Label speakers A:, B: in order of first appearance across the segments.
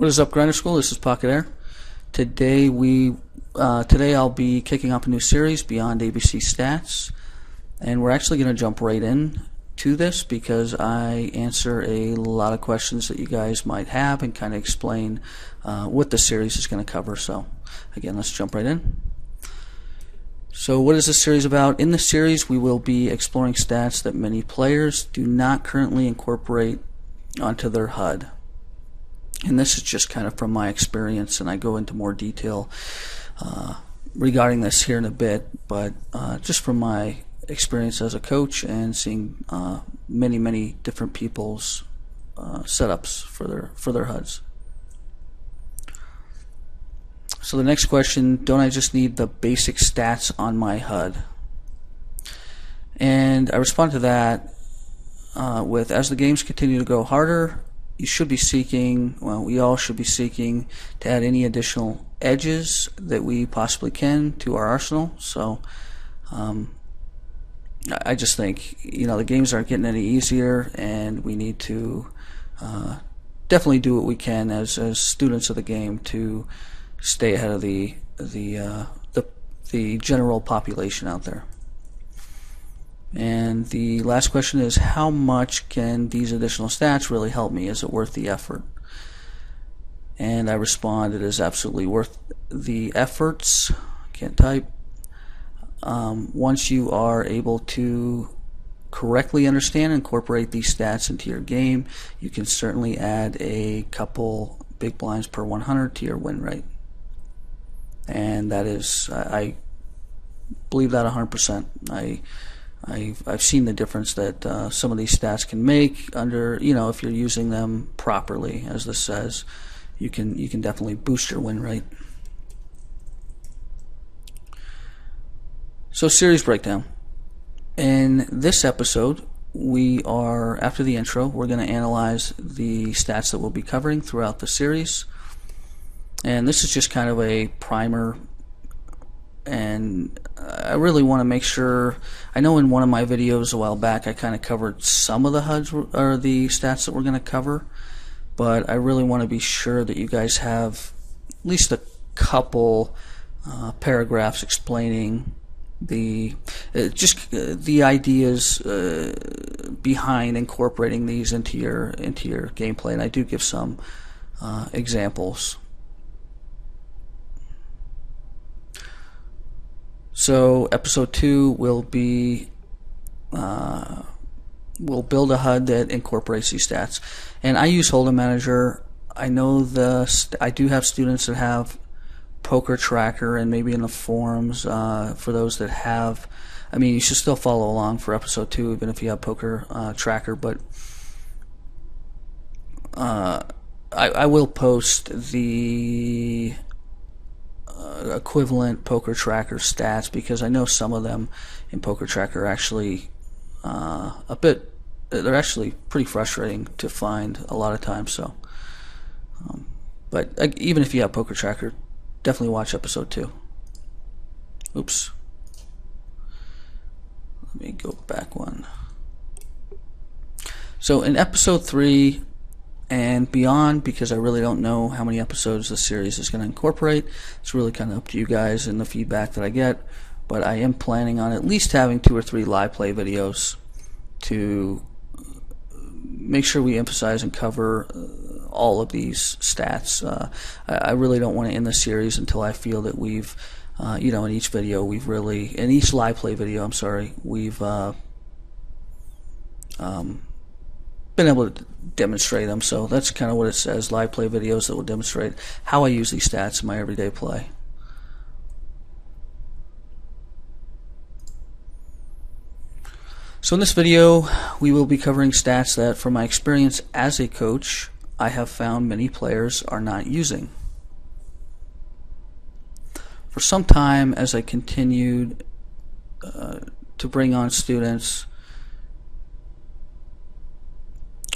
A: What is up, Grinder School? This is PocketAir. Today we uh, today I'll be kicking off a new series, Beyond ABC Stats, and we're actually going to jump right in to this because I answer a lot of questions that you guys might have and kind of explain uh, what the series is going to cover. So, again, let's jump right in. So, what is this series about? In the series, we will be exploring stats that many players do not currently incorporate onto their HUD. And this is just kind of from my experience, and I go into more detail uh, regarding this here in a bit, but uh, just from my experience as a coach and seeing uh, many, many different people's uh, setups for their for their HUDs. So the next question, don't I just need the basic stats on my HUD? And I respond to that uh, with, as the games continue to go harder, you should be seeking, well, we all should be seeking to add any additional edges that we possibly can to our arsenal. So um, I just think, you know, the games aren't getting any easier, and we need to uh, definitely do what we can as, as students of the game to stay ahead of the the uh, the the general population out there. And the last question is how much can these additional stats really help me? Is it worth the effort? And I respond it is absolutely worth the efforts. Can't type. Um, once you are able to correctly understand and incorporate these stats into your game, you can certainly add a couple big blinds per 100 to your win rate and that is I, I believe that 100%. I I've, I've seen the difference that uh, some of these stats can make under you know if you're using them properly, as this says, you can you can definitely boost your win rate. So series breakdown. In this episode, we are after the intro, we're going to analyze the stats that we'll be covering throughout the series. And this is just kind of a primer and I really want to make sure. I know in one of my videos a while back I kind of covered some of the HUDs or the stats that we're going to cover, but I really want to be sure that you guys have at least a couple uh, paragraphs explaining the uh, just uh, the ideas uh, behind incorporating these into your into your gameplay, and I do give some uh, examples. So episode two will be uh, we'll build a HUD that incorporates these stats, and I use Hold'em Manager. I know the I do have students that have Poker Tracker, and maybe in the forums uh, for those that have. I mean, you should still follow along for episode two, even if you have Poker uh, Tracker. But uh, I, I will post the equivalent poker tracker stats because I know some of them in poker tracker are actually uh, a bit they're actually pretty frustrating to find a lot of times so um, but uh, even if you have poker tracker definitely watch episode 2 oops. Let me go back one. So in episode 3 and beyond because I really don't know how many episodes the series is going to incorporate. It's really kind of up to you guys and the feedback that I get. But I am planning on at least having two or three live play videos to make sure we emphasize and cover uh, all of these stats. Uh, I, I, really don't want to end the series until I feel that we've, uh, you know, in each video we've really, in each live play video, I'm sorry, we've uh, um, been able to demonstrate them. So that's kind of what it says live play videos that will demonstrate how I use these stats in my everyday play. So in this video, we will be covering stats that, from my experience as a coach, I have found many players are not using. For some time, as I continued uh, to bring on students,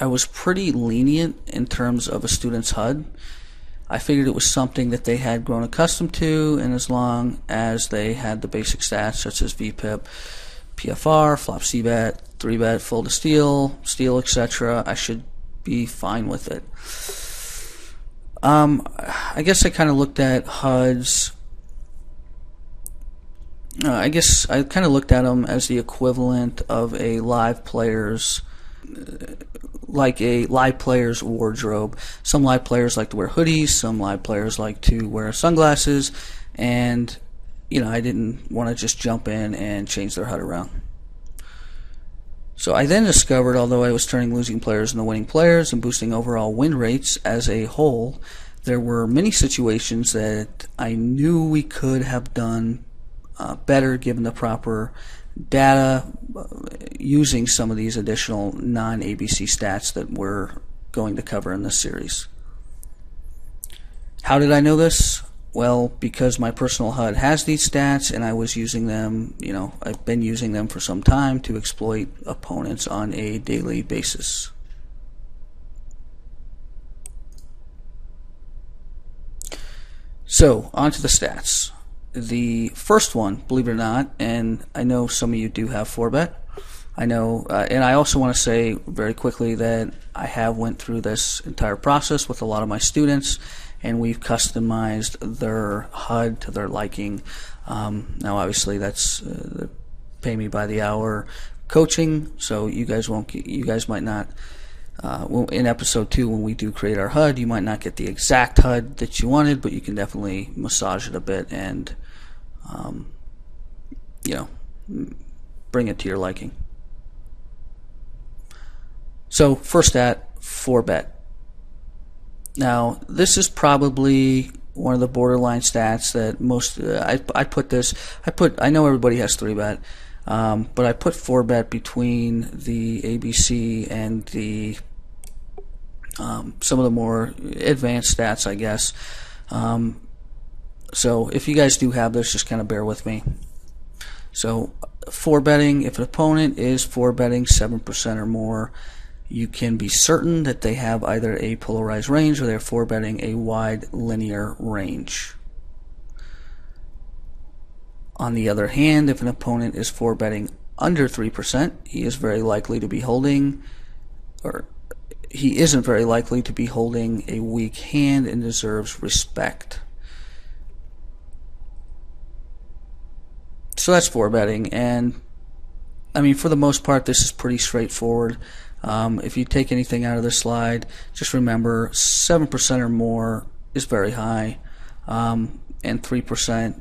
A: I was pretty lenient in terms of a student's HUD. I figured it was something that they had grown accustomed to, and as long as they had the basic stats such as VPIP, PFR, flop C-bet, 3-bet, fold to steal, steal, etc., I should be fine with it. Um, I guess I kind of looked at HUDs. Uh, I guess I kind of looked at them as the equivalent of a live player's, uh, like a live player's wardrobe. Some live players like to wear hoodies. Some live players like to wear sunglasses, and you know I didn't want to just jump in and change their HUD around. So I then discovered, although I was turning losing players into winning players and boosting overall win rates as a whole, there were many situations that I knew we could have done uh, better given the proper data uh, using some of these additional non-ABC stats that we're going to cover in this series. How did I know this? Well, because my personal HUD has these stats and I was using them, you know, I've been using them for some time to exploit opponents on a daily basis. So, on to the stats. The first one, believe it or not, and I know some of you do have 4bet. I know, uh, and I also want to say very quickly that I have went through this entire process with a lot of my students, and we've customized their HUD to their liking. Um, now, obviously, that's uh, pay me by the hour coaching, so you guys won't, you guys might not. Uh, in episode two, when we do create our HUD, you might not get the exact HUD that you wanted, but you can definitely massage it a bit and, um, you know, bring it to your liking. So first at 4bet. Now, this is probably one of the borderline stats that most uh, I I put this I put I know everybody has three bet, um, but I put four bet between the ABC and the um, some of the more advanced stats, I guess. Um, so if you guys do have this, just kind of bear with me. So four betting, if an opponent is four betting seven percent or more, you can be certain that they have either a polarized range or they're four betting a wide linear range. On the other hand, if an opponent is four betting under 3%, he is very likely to be holding, or he isn't very likely to be holding a weak hand and deserves respect. So that's four betting, and I mean, for the most part, this is pretty straightforward. Um, if you take anything out of this slide, just remember 7% or more is very high, um, and 3%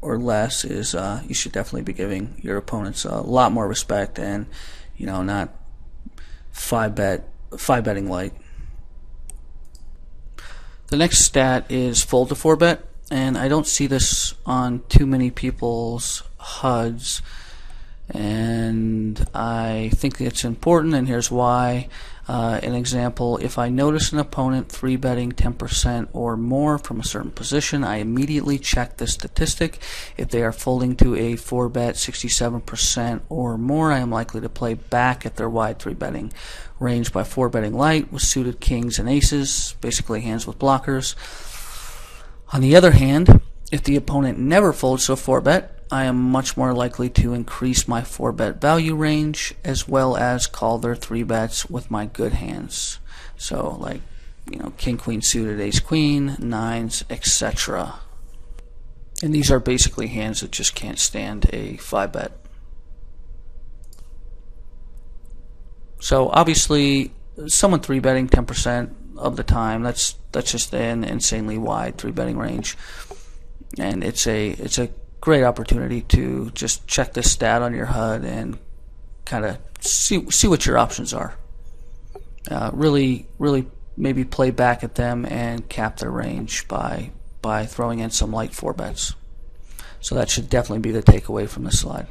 A: or less is uh, you should definitely be giving your opponents a lot more respect and you know not five bet five betting light. The next stat is fold to four bet, and I don't see this on too many people's HUDs and I think it's important, and here's why. Uh, an example, if I notice an opponent 3 betting 10% or more from a certain position, I immediately check the statistic. If they are folding to a 4 bet 67% or more, I am likely to play back at their wide 3 betting range by 4 betting light with suited kings and aces, basically hands with blockers. On the other hand, if the opponent never folds to a 4 bet, I am much more likely to increase my 4 bet value range as well as call their 3 bets with my good hands. So, like, you know, king, queen suited, ace, queen, nines, etc. And these are basically hands that just can't stand a 5 bet. So, obviously, someone 3 betting 10% of the time, that's that's just an insanely wide 3 betting range. And it's a it's a great opportunity to just check this stat on your HUD and kind of see see what your options are. Uh, really, really maybe play back at them and cap their range by by throwing in some light four bets. So that should definitely be the takeaway from this slide.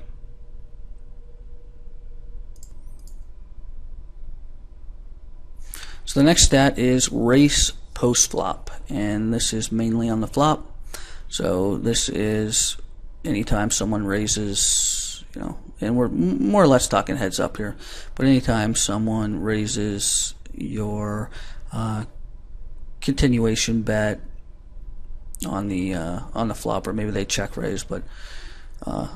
A: So the next stat is raise post flop, and this is mainly on the flop. So this is anytime someone raises, you know, and we're more or less talking heads up here, but anytime someone raises your uh, continuation bet on the uh, on the flop, or maybe they check raise, but uh,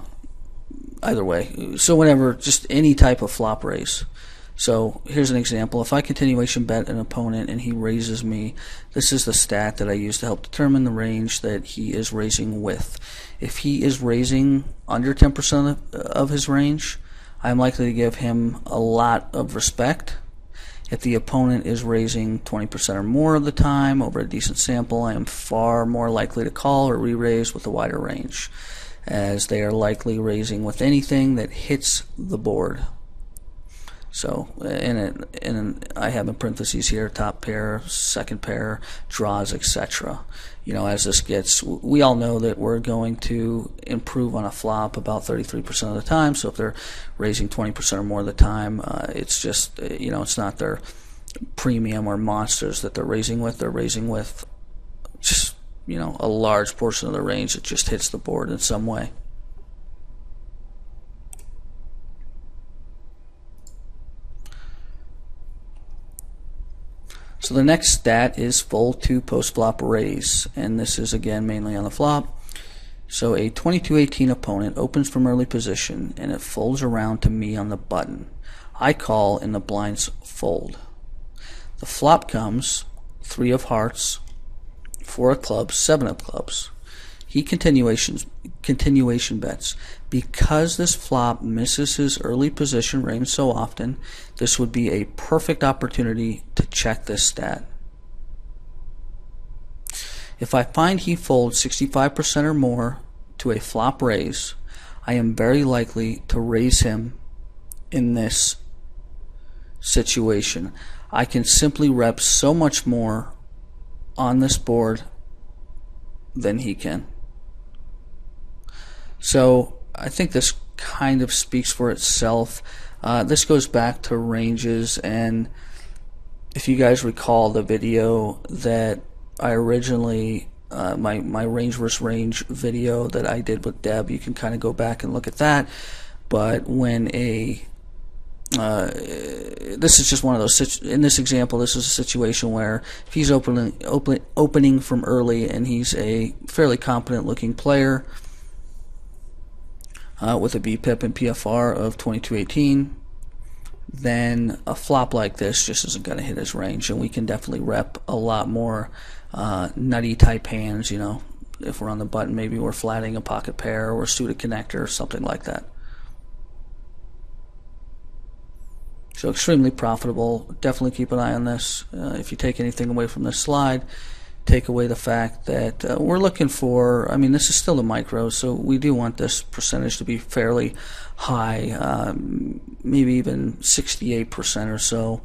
A: either way. So whenever, just any type of flop raise. So here's an example. If I continuation bet an opponent and he raises me, this is the stat that I use to help determine the range that he is raising with. If he is raising under 10% of his range, I'm likely to give him a lot of respect. If the opponent is raising 20% or more of the time over a decent sample, I am far more likely to call or re-raise with a wider range, as they are likely raising with anything that hits the board. So, and, it, I have in parentheses here top pair, second pair, draws, etc. You know, as this gets, we all know that we're going to improve on a flop about 33% of the time. So if they're raising 20% or more of the time, uh, it's just, uh, you know, it's not their premium or monsters that they're raising with. They're raising with just, you know, a large portion of the range that just hits the board in some way. So the next stat is fold to post flop raise, and this is again mainly on the flop. So a 22-18 opponent opens from early position and it folds around to me on the button. I call and the blinds fold. The flop comes three of hearts, four of clubs, seven of clubs. He continuations continuation bets. Because this flop misses his early position range so often, this would be a perfect opportunity to check this stat. If I find he folds 65% or more to a flop raise, I am very likely to raise him in this situation. I can simply rep so much more on this board than he can. So I think this kind of speaks for itself. Uh, this goes back to ranges, and if you guys recall the video that I originally, uh, my my range versus range video that I did with Deb, you can kind of go back and look at that. But when a uh, this is just one of those. In this example, this is a situation where if he's opening open, opening from early and he's a fairly competent looking player uh, with a VPIP and PFR of 2218, then a flop like this just isn't going to hit his range, and we can definitely rep a lot more uh, nutty type hands. You know, if we're on the button, maybe we're flatting a pocket pair or a suited connector or something like that. So extremely profitable. Definitely keep an eye on this. Uh, if you take anything away from this slide, take away the fact that uh, we're looking for, I mean, this is still a micro, so we do want this percentage to be fairly high, um, maybe even 68% or so.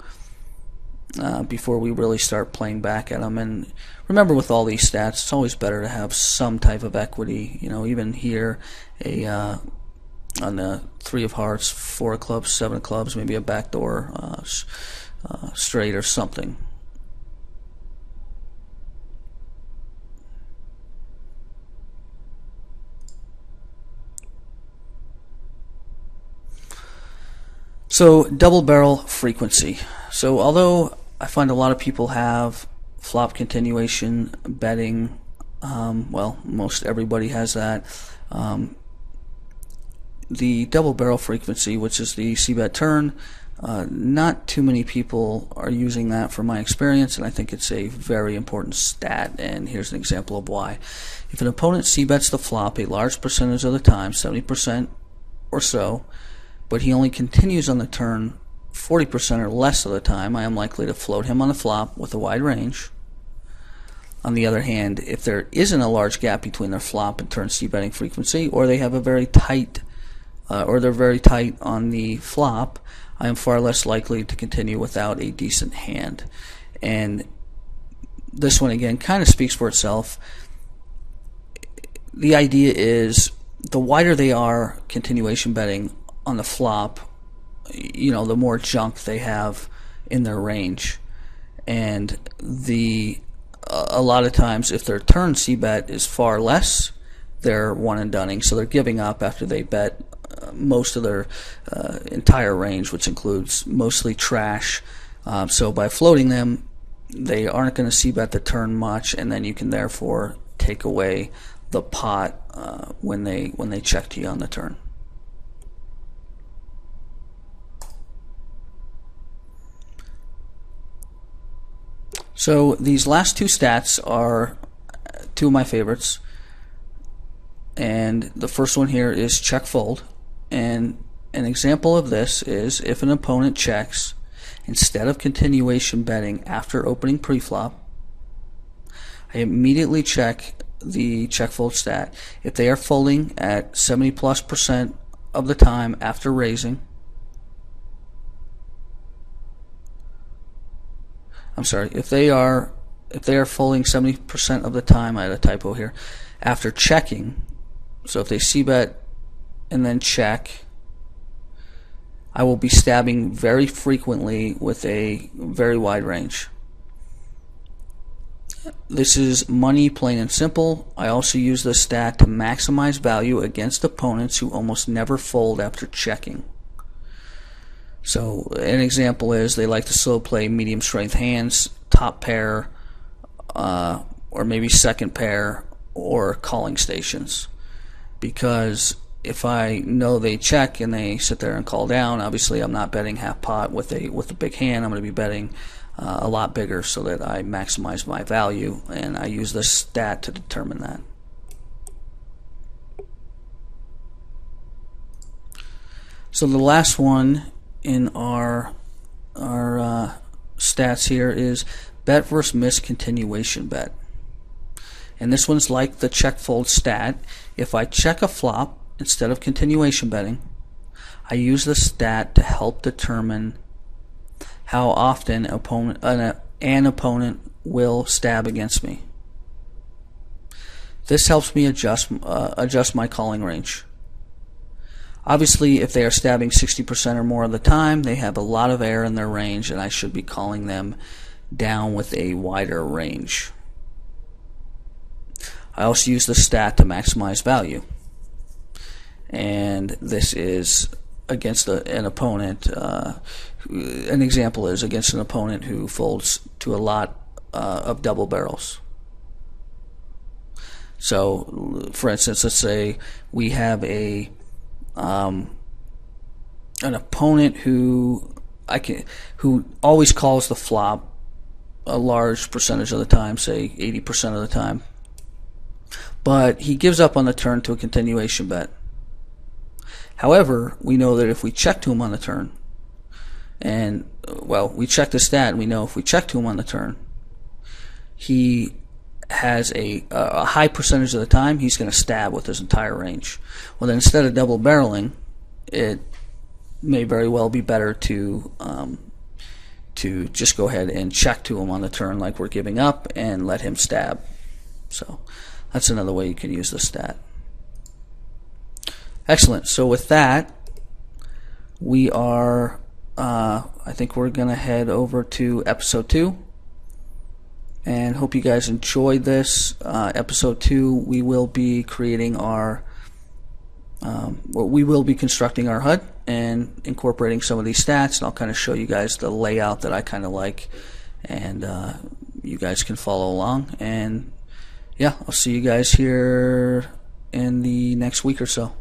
A: Uh, before we really start playing back at them. And remember, with all these stats, it's always better to have some type of equity. You know, even here, a uh, on the three of hearts, four of clubs, seven of clubs, maybe a backdoor uh, uh, straight or something. So double barrel frequency. So although I find a lot of people have flop continuation betting, um, well, most everybody has that. Um, the double barrel frequency, which is the c-bet turn, uh, not too many people are using that from my experience, and I think it's a very important stat. And here's an example of why. If an opponent c-bets the flop a large percentage of the time, 70% or so, but he only continues on the turn 40% or less of the time, I am likely to float him on the flop with a wide range. On the other hand, if there isn't a large gap between their flop and turn C betting frequency, or they have a very tight, uh, or they're very tight on the flop, I am far less likely to continue without a decent hand. And this one again kind of speaks for itself. The idea is the wider they are continuation betting, on the flop, you know, the more junk they have in their range, and the a lot of times if their turn C bet is far less, they're one and dunning, so they're giving up after they bet uh, most of their uh, entire range, which includes mostly trash. Um, so by floating them, they aren't going to C bet the turn much, and then you can therefore take away the pot uh, when they when they check to you on the turn. So these last two stats are uh, two of my favorites. And the first one here is check fold. And an example of this is if an opponent checks instead of continuation betting after opening preflop, I immediately check the check fold stat. If they are folding at 70 plus percent of the time after raising, I'm sorry, if they are if they are folding 70% of the time, I had a typo here, after checking, so if they c bet and then check, I will be stabbing very frequently with a very wide range. This is money plain and simple. I also use this stat to maximize value against opponents who almost never fold after checking. So an example is they like to slow play medium strength hands, top pair, uh, or maybe second pair, or calling stations. Because if I know they check and they sit there and call down, obviously I'm not betting half pot with a with a big hand. I'm going to be betting uh, a lot bigger so that I maximize my value, and I use this stat to determine that. So the last one in our our uh, stats here is bet versus miss continuation bet. And this one's like the check fold stat. If I check a flop instead of continuation betting, I use the stat to help determine how often opponent, an, an opponent will stab against me. This helps me adjust uh, adjust my calling range. Obviously, if they are stabbing 60% or more of the time, they have a lot of air in their range, and I should be calling them down with a wider range. I also use the stat to maximize value. And this is against a, an opponent. Uh, an example is against an opponent who folds to a lot uh, of double barrels. So, for instance, let's say we have a um, an opponent who I can who always calls the flop a large percentage of the time, say 80% of the time. But he gives up on the turn to a continuation bet. However, we know that if we check to him on the turn, and well, we check the stat, and we know if we check to him on the turn, he has a, a high percentage of the time he's going to stab with his entire range. Well, then instead of double barreling, it may very well be better to um, to just go ahead and check to him on the turn like we're giving up and let him stab. So that's another way you can use the stat. Excellent. So with that, we are. Uh, I think we're going to head over to episode two and hope you guys enjoyed this uh, episode two. We will be creating our, um, well, we will be constructing our HUD and incorporating some of these stats, and I'll kind of show you guys the layout that I kind of like, and uh, you guys can follow along. And yeah, I'll see you guys here in the next week or so.